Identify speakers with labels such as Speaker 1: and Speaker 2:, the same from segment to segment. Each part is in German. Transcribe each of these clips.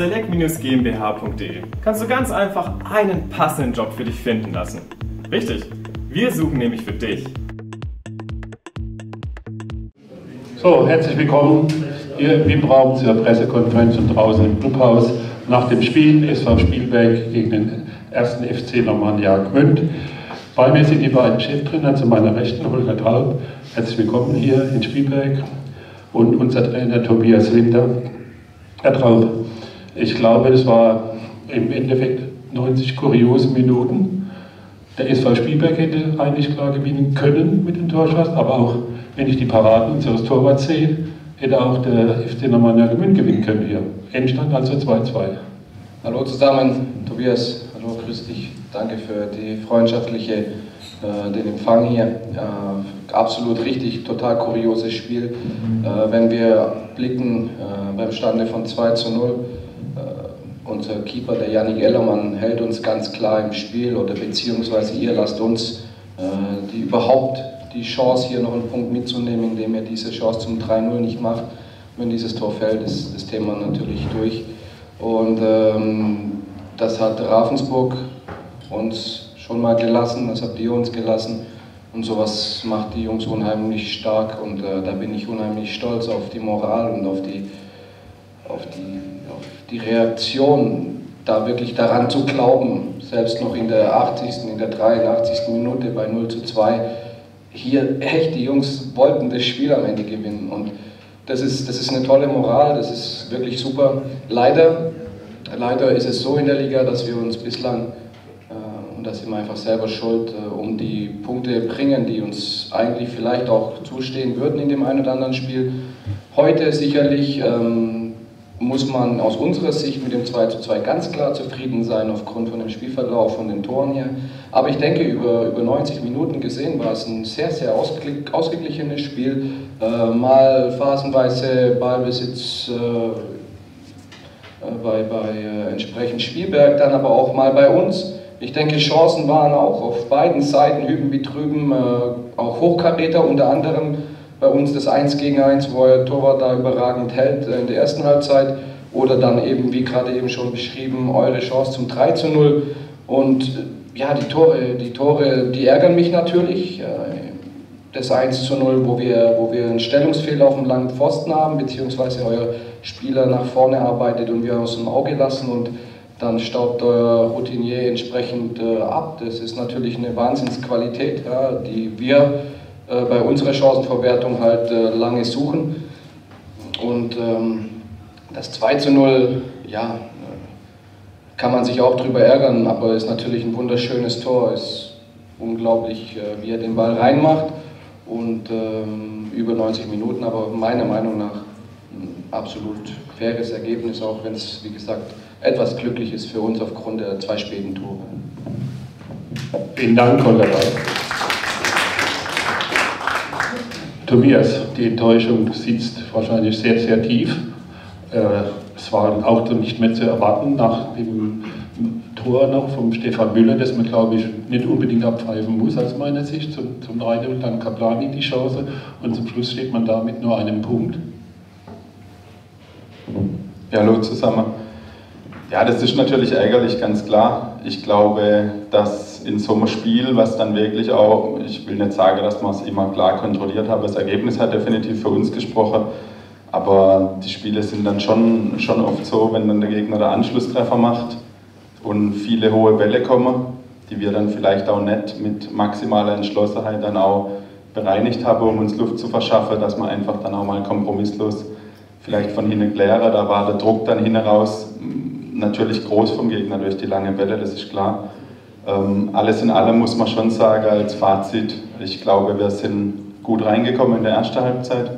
Speaker 1: select-gmbh.de kannst du ganz einfach einen passenden Job für dich finden lassen. Richtig, wir suchen nämlich für dich.
Speaker 2: So, herzlich willkommen hier im Raum zur Pressekonferenz und draußen im Clubhaus nach dem Spiel SV Spielberg gegen den ersten FC Normannia Gmünd. Bei mir sind die beiden Cheftrainer zu meiner Rechten, Holger Traub. Herzlich willkommen hier in Spielberg und unser Trainer Tobias Winter. Herr Traub, ich glaube, es war im Endeffekt 90 kuriose Minuten. Der SV Spielberg hätte eigentlich klar gewinnen können mit dem Torschuss, aber auch wenn ich die Paraden unseres Torwarts sehe, hätte auch der FC Normannia Gemünd gewinnen können hier. Endstand also 2-2.
Speaker 3: Hallo zusammen, Tobias, hallo, grüß dich. Danke für die freundschaftliche, äh, den Empfang hier. Äh, absolut richtig, total kurioses Spiel. Äh, wenn wir blicken äh, beim Stande von 2 zu 0, äh, unser Keeper, der Yannick Ellermann, hält uns ganz klar im Spiel oder beziehungsweise ihr lasst uns äh, die überhaupt die Chance, hier noch einen Punkt mitzunehmen, indem er diese Chance zum 3-0 nicht macht. Wenn dieses Tor fällt, ist das Thema natürlich durch. Und ähm, das hat Ravensburg uns schon mal gelassen, das habt ihr uns gelassen. Und sowas macht die Jungs unheimlich stark und äh, da bin ich unheimlich stolz auf die Moral und auf die, auf die, die Reaktion, da wirklich daran zu glauben, selbst noch in der 80., in der 83. Minute bei 0 zu 2 hier echt, die Jungs wollten das Spiel am Ende gewinnen. Und das ist, das ist eine tolle Moral, das ist wirklich super. Leider, leider ist es so in der Liga, dass wir uns bislang, äh, und da sind wir einfach selber schuld, äh, um die Punkte bringen, die uns eigentlich vielleicht auch zustehen würden in dem einen oder anderen Spiel. Heute sicherlich ähm, muss man aus unserer Sicht mit dem 2 zu 2 ganz klar zufrieden sein aufgrund von dem Spielverlauf, von den Toren hier. Aber ich denke, über, über 90 Minuten gesehen war es ein sehr, sehr ausgeglichenes Spiel. Äh, mal phasenweise Ballbesitz äh, äh, bei, bei äh, entsprechend Spielberg, dann aber auch mal bei uns. Ich denke, Chancen waren auch auf beiden Seiten, hüben wie drüben, äh, auch Hochkaräter, unter anderem bei uns das 1 gegen 1, wo er Torwart da überragend hält äh, in der ersten Halbzeit. Oder dann eben, wie gerade eben schon beschrieben, eure Chance zum 3 zu 0. Und ja, die Tore, die Tore, die ärgern mich natürlich. Äh, das 1 zu 0, wo wir, wo wir einen Stellungsfehler auf dem langen Pfosten haben, beziehungsweise euer Spieler nach vorne arbeitet und wir aus dem Auge lassen und dann staubt euer Routinier entsprechend äh, ab. Das ist natürlich eine Wahnsinnsqualität, die wir äh, bei unserer Chancenverwertung halt äh, lange suchen. Und ähm, das 2 zu 0, ja, kann man sich auch darüber ärgern, aber ist natürlich ein wunderschönes Tor. Ist unglaublich, äh, wie er den Ball reinmacht und ähm, über 90 Minuten, aber meiner Meinung nach ein absolut faires Ergebnis, auch wenn es, wie gesagt, etwas glücklich ist für uns aufgrund der zwei späten Tore.
Speaker 2: Vielen Dank, Holger. Tobias, die Enttäuschung sitzt wahrscheinlich sehr, sehr tief. Äh, es war auch nicht mehr zu erwarten nach dem Tor noch vom Stefan Müller, das man glaube ich nicht unbedingt abpfeifen muss aus meiner Sicht zum, zum 3 und dann Kaplani die Chance und zum Schluss steht man da mit nur einem Punkt.
Speaker 4: Ja, hallo zusammen. Ja, das ist natürlich ärgerlich, ganz klar. Ich glaube, dass in so einem Spiel, was dann wirklich auch, ich will nicht sagen, dass man es immer klar kontrolliert hat, das Ergebnis hat definitiv für uns gesprochen, aber die Spiele sind dann schon, schon oft so, wenn dann der Gegner der Anschlusstreffer macht und viele hohe Bälle kommen, die wir dann vielleicht auch nicht mit maximaler Entschlossenheit dann auch bereinigt haben, um uns Luft zu verschaffen, dass man einfach dann auch mal kompromisslos vielleicht von hinten klären. Da war der Druck dann hinten raus natürlich groß vom Gegner durch die lange Bälle, das ist klar. Ähm, alles in allem muss man schon sagen, als Fazit, ich glaube, wir sind gut reingekommen in der ersten Halbzeit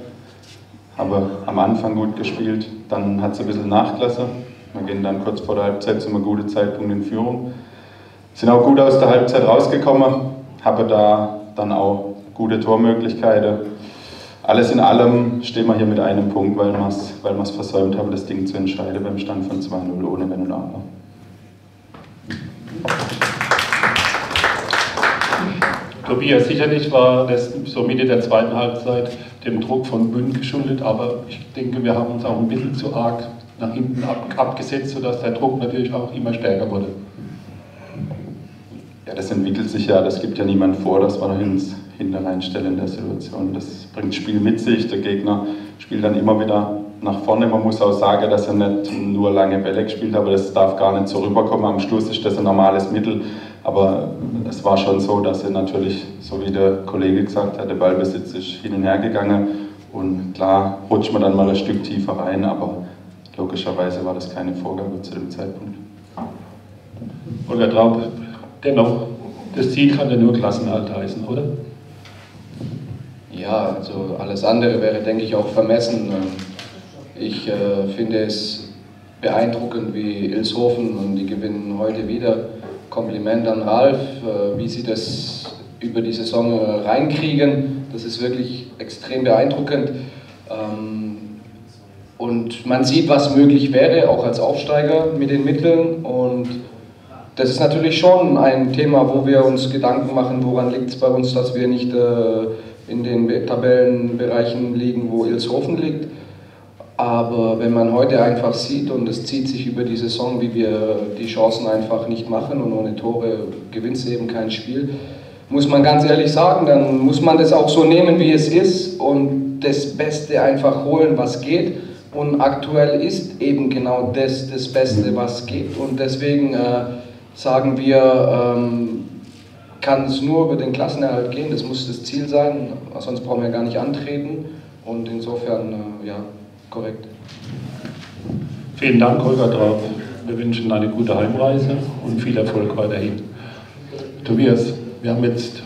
Speaker 4: habe am Anfang gut gespielt, dann hat es ein bisschen nachgelassen. Wir gehen dann kurz vor der Halbzeit zu einem guten Zeitpunkt in Führung. Sind auch gut aus der Halbzeit rausgekommen, habe da dann auch gute Tormöglichkeiten. Alles in allem stehen wir hier mit einem Punkt, weil wir es weil versäumt haben, das Ding zu entscheiden beim Stand von 2-0 ohne Wenn und Aber.
Speaker 2: Tobias, sicherlich war das so Mitte der zweiten Halbzeit dem Druck von Bünn geschuldet, aber ich denke, wir haben uns auch ein bisschen zu arg nach hinten ab, abgesetzt, sodass der Druck natürlich auch immer stärker wurde.
Speaker 4: Ja, das entwickelt sich ja, das gibt ja niemand vor, dass wir uns hinten reinstellen in der Situation. Das bringt Spiel mit sich, der Gegner spielt dann immer wieder nach vorne. Man muss auch sagen, dass er nicht nur lange Bälle gespielt hat, aber das darf gar nicht so rüberkommen. Am Schluss ist das ein normales Mittel, aber es war schon so, dass er natürlich, so wie der Kollege gesagt hat, der Ballbesitz ist hin und her gegangen und klar rutscht man dann mal ein Stück tiefer rein, aber logischerweise war das keine Vorgabe zu dem Zeitpunkt.
Speaker 2: Holger Traub, dennoch, das Ziel kann ja nur Klassenhalt heißen, oder?
Speaker 3: Ja, also alles andere wäre, denke ich, auch vermessen. Ich äh, finde es beeindruckend, wie Ilshofen und die gewinnen heute wieder. Kompliment an Ralf, äh, wie sie das über die Saison äh, reinkriegen. Das ist wirklich extrem beeindruckend. Ähm, und man sieht, was möglich wäre, auch als Aufsteiger mit den Mitteln. Und das ist natürlich schon ein Thema, wo wir uns Gedanken machen, woran liegt es bei uns, dass wir nicht äh, in den Tabellenbereichen liegen, wo Ilshofen liegt. Aber wenn man heute einfach sieht und es zieht sich über die Saison, wie wir die Chancen einfach nicht machen und ohne Tore gewinnst du eben kein Spiel, muss man ganz ehrlich sagen, dann muss man das auch so nehmen, wie es ist und das Beste einfach holen, was geht. Und aktuell ist eben genau das das Beste, was geht. Und deswegen äh, sagen wir, ähm, kann es nur über den Klassenerhalt gehen, das muss das Ziel sein, sonst brauchen wir gar nicht antreten. Und insofern, äh, ja, korrekt.
Speaker 2: Vielen Dank, Holger Traub. Wir wünschen eine gute Heimreise und viel Erfolg weiterhin. Tobias, wir haben jetzt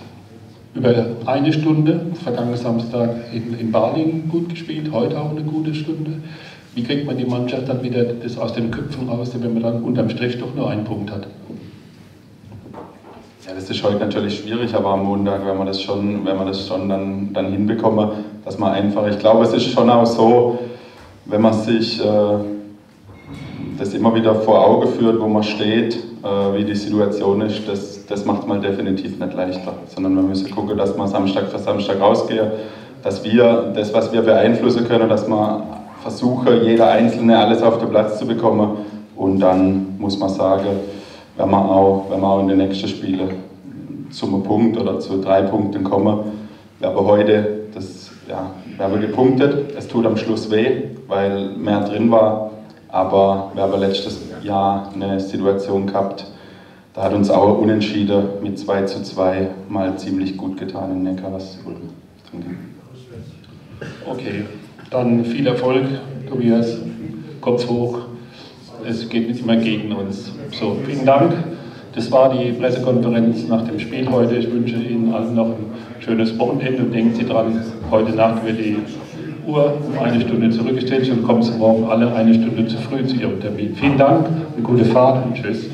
Speaker 2: über eine Stunde, vergangenen Samstag in, in Balingen gut gespielt, heute auch eine gute Stunde. Wie kriegt man die Mannschaft dann wieder das aus den Köpfen raus, wenn man dann unterm Strich doch nur einen Punkt hat?
Speaker 4: Ja, das ist heute natürlich schwierig, aber am Montag, wenn man das schon, wenn man das schon dann, dann hinbekommen, dass man einfach, ich glaube, es ist schon auch so, wenn man sich äh, das immer wieder vor Augen führt, wo man steht, äh, wie die Situation ist, das, das macht man definitiv nicht leichter, sondern wir müssen gucken, dass man Samstag für Samstag rausgeht, dass wir das, was wir beeinflussen können, dass man versuche, jeder Einzelne alles auf den Platz zu bekommen und dann muss man sagen, wenn wir auch, wenn wir auch in den nächsten Spielen zum Punkt oder zu drei Punkten kommen, wir haben heute das, ja, wir haben gepunktet, es tut am Schluss weh, weil mehr drin war, aber wir haben letztes Jahr eine Situation gehabt, da hat uns auch Unentschieden mit 2 zu 2 mal ziemlich gut getan in Neckars.
Speaker 2: Okay, dann viel Erfolg, Tobias. Kopf hoch. Es geht nicht immer gegen uns. So, vielen Dank. Das war die Pressekonferenz nach dem Spiel heute. Ich wünsche Ihnen allen noch ein schönes Wochenende und denken Sie dran, heute Nacht wird die Uhr um eine Stunde zurückgestellt und kommen Sie morgen alle eine Stunde zu früh zu Ihrem Termin. Vielen Dank, eine gute Fahrt und tschüss.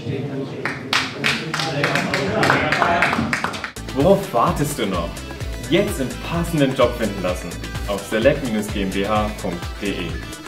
Speaker 1: Worauf wartest du noch? Jetzt den passenden Job finden lassen auf select-gmbh.de.